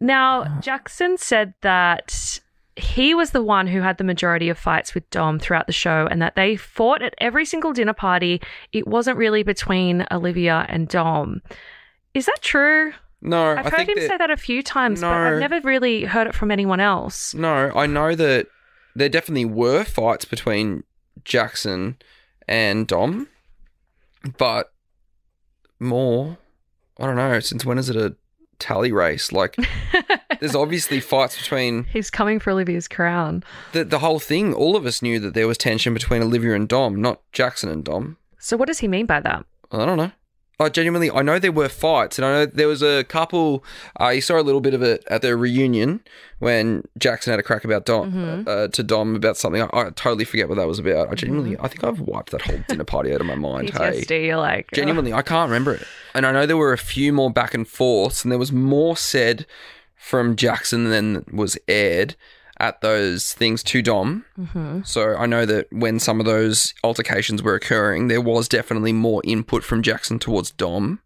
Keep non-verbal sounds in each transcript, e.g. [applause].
Now, uh-huh. Jackson said that he was the one who had the majority of fights with Dom throughout the show and that they fought at every single dinner party. It wasn't really between Olivia and Dom. Is that true? No, I've I heard think him that, say that a few times, but I've never really heard it from anyone else. No, I know that there definitely were fights between Jackson and Dom, but more. I don't know. Since when is it a tally race? Like, [laughs] there's obviously fights between He's coming for Olivia's crown. the the whole thing. All of us knew that there was tension between Olivia and Dom, not Jackson and Dom. So, what does he mean by that? I don't know. I genuinely, I know there were fights, and I know there was a couple. Uh, you saw a little bit of it at the reunion when Jackson had a crack about Dom uh, to Dom about something. I, I totally forget what that was about. I genuinely, I think I've wiped that whole dinner party out of my mind. Hey, you're like, genuinely, I can't remember it. And I know there were a few more back and forths, and there was more said from Jackson than was aired at those things to Dom. Mhm. So I know that when some of those altercations were occurring, there was definitely more input from Jackson towards Dom.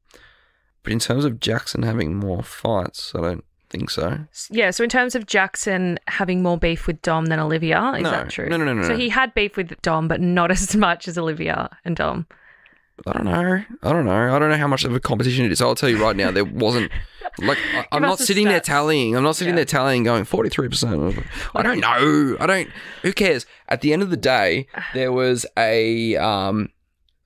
But in terms of Jackson having more fights, I don't think so. Yeah, so in terms of Jackson having more beef with Dom than Olivia, is No. that true? No, no, no, no, So he had beef with Dom, but not [laughs] as much as Olivia and Dom. I don't know. I don't know. I don't know how much of a competition it is. I'll tell you right now, there wasn't. Like, I, I'm not sitting there tallying. I'm not sitting Yeah. there tallying, going 43%. I don't know. I don't. Who cares? At the end of the day, [sighs] there was a um,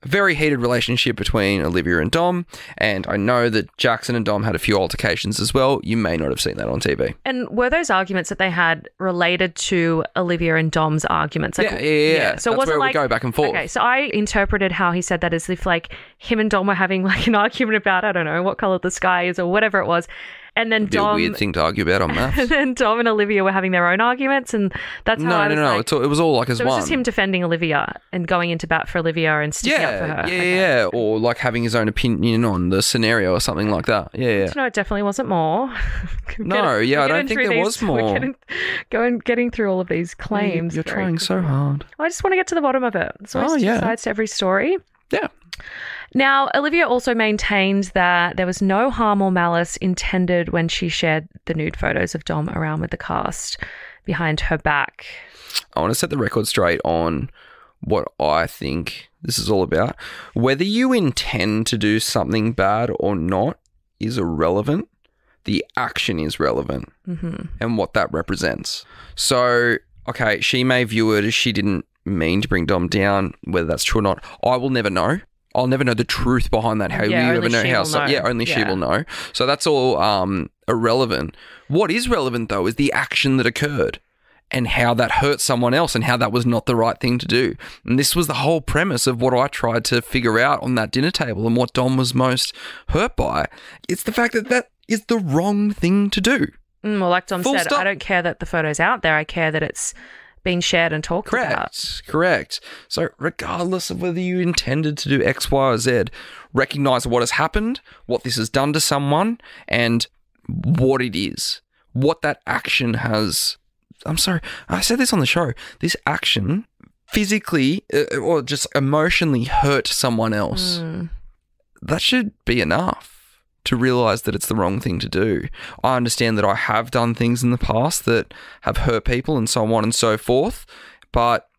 very heated relationship between Olivia and Dom, and I know that Jackson and Dom had a few altercations as well. You may not have seen that on TV. And were those arguments that they had related to Olivia and Dom's arguments? Like, yeah, yeah, yeah, yeah. So it That's wasn't where like we go back and forth. Okay, so I interpreted how he said that as if like him and Dom were having like an [laughs] argument about I don't know what color the sky is or whatever it was, and then Dom weird thing to argue about on and [laughs] MAFS. then Dom and Olivia were having their own arguments, and that's how no, I no, was no. like. It's all, it was all like as so it was one. just him defending Olivia and going into bat for Olivia and sticking up for her. yeah, Okay. yeah, or like having his own opinion on the scenario or something like that. Yeah, yeah. No, it definitely wasn't more. [laughs] No, yeah, we're I don't getting think through there was We're more. getting, going, getting through all of these claims. You're very trying so quickly. hard. I just want to get to the bottom of it. So Oh, it's two yeah. sides to every story. Yeah. Now, Olivia also maintained that there was no harm or malice intended when she shared the nude photos of Dom around with the cast behind her back. I want to set the record straight on what I think this is all about. Whether you intend to do something bad or not is irrelevant. The action is relevant hmm and what that represents. So, okay, she may view it as she didn't mean to bring Dom down, whether that's true or not. I will never know. I'll never know the truth behind that. How Yeah, we only ever know how? will so- know. Yeah, only she will know. So that's all um, irrelevant. What is relevant though is the action that occurred and how that hurt someone else and how that was not the right thing to do. And this was the whole premise of what I tried to figure out on that dinner table and what Dom was most hurt by. It's the fact that that is the wrong thing to do. Mm, well, like Dom Full said, stop. I don't care that the photo's out there. I care that it's being shared and talked about. Correct. Correct. So, regardless of whether you intended to do X, Y, or Z, recognize what has happened, what this has done to someone, and what it is. What that action has. I'm sorry, I said this on the show. This action physically uh, or just emotionally hurt someone else. Mm. That should be enough to realize that it's the wrong thing to do. I understand that I have done things in the past that have hurt people and so on and so forth, but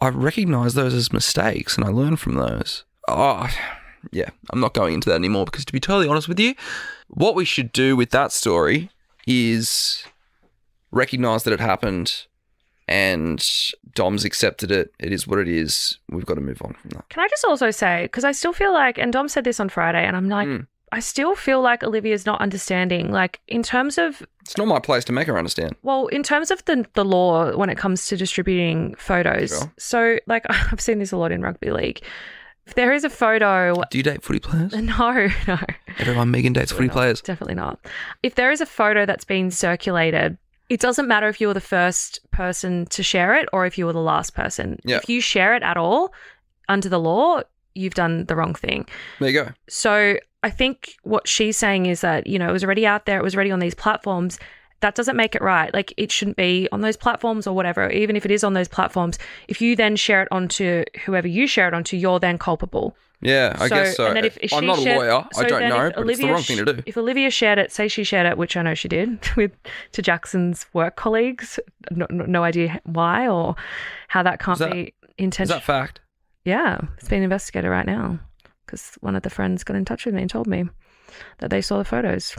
I recognize those as mistakes and I learn from those. Oh, yeah, I'm not going into that anymore because to be totally honest with you, what we should do with that story is recognize that it happened and Dom's accepted it. It is what it is. We've got to move on from that. Can I just also say, because I still feel like, and Dom said this on Friday, and I'm like, Mm. I still feel like Olivia's not understanding. Like, in terms of, It's not my place to make her understand. well, in terms of the, the law when it comes to distributing photos. Sure. So, like, [laughs] I've seen this a lot in rugby league. If there is a photo, Do you date footy players? [laughs] no, no. Everyone Megan dates footy players. Definitely not. If there is a photo that's been circulated, it doesn't matter if you were the first person to share it or if you were the last person. Yeah. If you share it at all under the law, you've done the wrong thing. There you go. So I think what she's saying is that, you know, it was already out there, it was already on these platforms. That doesn't make it right. Like it shouldn't be on those platforms or whatever. Even if it is on those platforms, if you then share it onto whoever you share it onto, you're then culpable. Yeah, I guess so. If, if I'm not a lawyer. so I don't know, if but it's the wrong thing to do. If Olivia shared it, say she shared it, which I know she did, [laughs] with to Jackson's work colleagues, no, no, idea why or how that can't Is that- be Is intentional. that fact? Yeah, it's being investigated right now because one of the friends got in touch with me and told me that they saw the photos.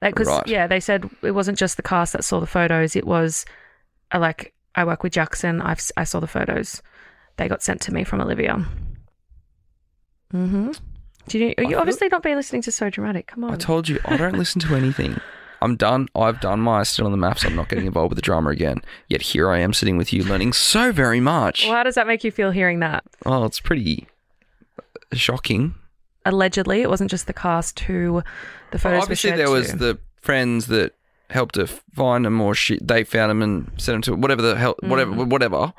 Because Right. yeah, they said it wasn't just the cast that saw the photos. It was uh, like I work with Jackson. I've s- I saw the photos. They got sent to me from Olivia. Mm-hmm. Do you? I You obviously not been listening to So Dramatic. Come on. I told you I don't listen to anything. I'm done. I've done my still on the MAFS. I'm not getting involved with the drama again. Yet here I am sitting with you, learning so very much. well, how does that make you feel hearing that? Oh, it's pretty shocking. Allegedly, it wasn't just the cast who the photos Obviously, were shared there was to. the friends that helped her find them, or she they found them and sent them to whatever the hell, whatever, Mm. whatever.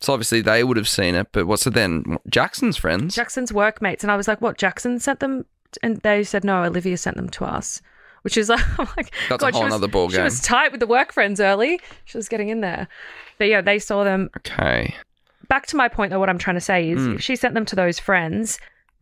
So obviously they would have seen it. But what's it then? Jackson's friends. Jackson's workmates, and I was like, "What? Jackson sent them?" And they said, "No, Olivia sent them to us." Which is like, [laughs] I'm like That's a God, she whole was- nother ball She was tight with the work friends early. She was getting in there, but yeah, they saw them. okay. Back to my point, though, what I'm trying to say is, Mm. if she sent them to those friends,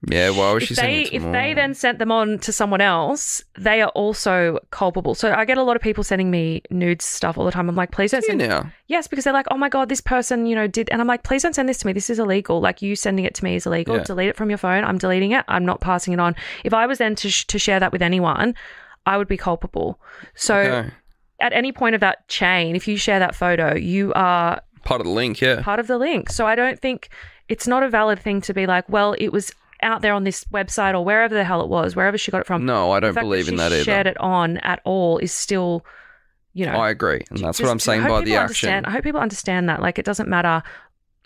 Yeah. Why was she if they it to if them they then sent them on to someone else, they are also culpable. So I get a lot of people sending me nude stuff all the time. I'm like, please don't You send now. Yes, because they're like, oh my God, this person, you know, did. And I'm like, please don't send this to me. This is illegal. Like, you sending it to me is illegal. Yeah. Delete it from your phone. I'm deleting it. I'm not passing it on. If I was then to, sh- to share that with anyone, I would be culpable. So Okay. at any point of that chain, if you share that photo, you are Part of the link. Yeah. part of the link. So I don't think it's not a valid thing to be like, well, it was out there on this website or wherever the hell it was, wherever she got it from. No, I don't believe that in that either. Shared it on at all is still, you know, I agree, and that's what I'm saying by the action. I hope people understand that. Like, it doesn't matter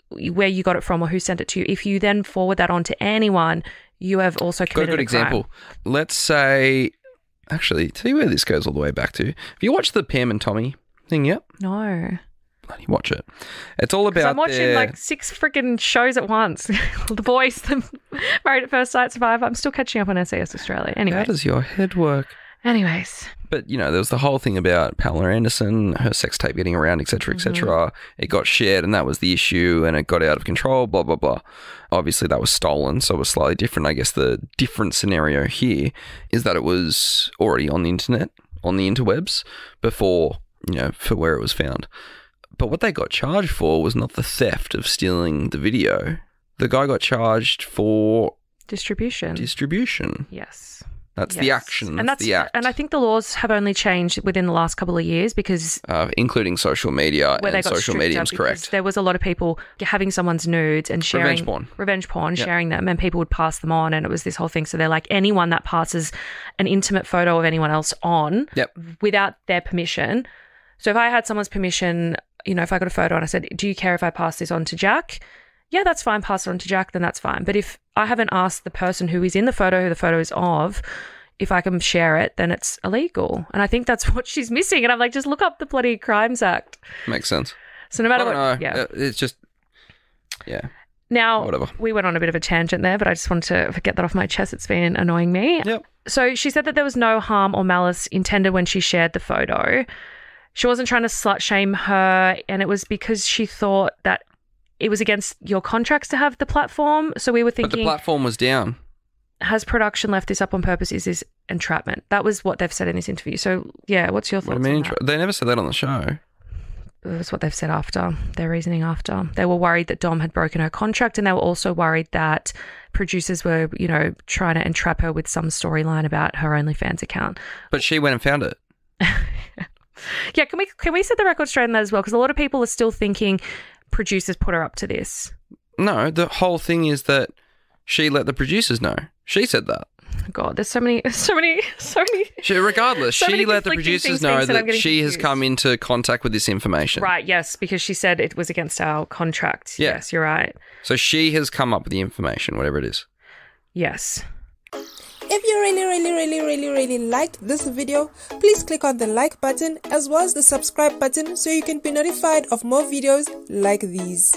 where you got it from or who sent it to you. If you then forward that on to anyone, you have also Got a good a example. Let's say, actually, tell you where this goes all the way back to. Have you watched the Pam and Tommy thing yet? No, Bloody watch it. It's all about I'm watching their- like six freaking shows at once. [laughs] the Voice, the [laughs] Married at First Sight, Survivor. I'm still catching up on SAS Australia. Anyway, How does your head work? anyways, But you know, there was the whole thing about Pamela Anderson, her sex tape getting around, etc., etc. Mm-hmm. It got shared, and that was the issue, and it got out of control. Blah blah blah. Obviously, that was stolen, so it was slightly different. I guess the different scenario here is that it was already on the internet, on the interwebs, before you know for where it was found. But what they got charged for was not the theft of stealing the video. The guy got charged for distribution. distribution. yes. That's the Yes. action. and that's the act. and I think the laws have only changed within the last couple of years because uh, including social media where they and got social mediums, correct? There was a lot of people having someone's nudes and sharing Revenge porn. revenge porn, Yep. sharing them, and people would pass them on, and it was this whole thing. So they're like anyone that passes an intimate photo of anyone else on Yep. without their permission. So if I had someone's permission, you know, if I got a photo and I said, "Do you care if I pass this on to Jack?" Yeah, that's fine. Pass it on to Jack, then that's fine. But if I haven't asked the person who is in the photo, who the photo is of, if I can share it, then it's illegal. And I think that's [laughs] what she's missing. And I'm like, just look up the bloody Crimes Act. Makes sense. So no matter what, know. yeah. It's just, yeah, Now, whatever. we went on a bit of a tangent there, but I just wanted to get that off my chest. It's been annoying me. Yep. So she said that there was no harm or malice intended when she shared the photo. She wasn't trying to slut shame her, and it was because she thought that it was against your contracts to have the platform. So we were thinking. But the platform was down. has production left this up on purpose? Is this entrapment? That was what they've said in this interview. So yeah, what's your What thoughts I mean, on that? they never said that on the show. That's what they've said after their reasoning after. They were worried that Dom had broken her contract and they were also worried that producers were, you know, trying to entrap her with some storyline about her OnlyFans account. But she went and found it. [laughs] Yeah, can we can we set the record straight on that as well? Because a lot of people are still thinking producers put her up to this. No, the whole thing is that she let the producers know. She said that. God, there's so many, [laughs] so many, so many. She, regardless, So she let the producers know that getting she has come into contact with this information. Right, yes, because she said it was against our contract. Yeah. Yes, you're right. So she has come up with the information, whatever it is. Yes. Really, really, really, really, really liked this video, please click on the like button as well as the subscribe button so you can be notified of more videos like these.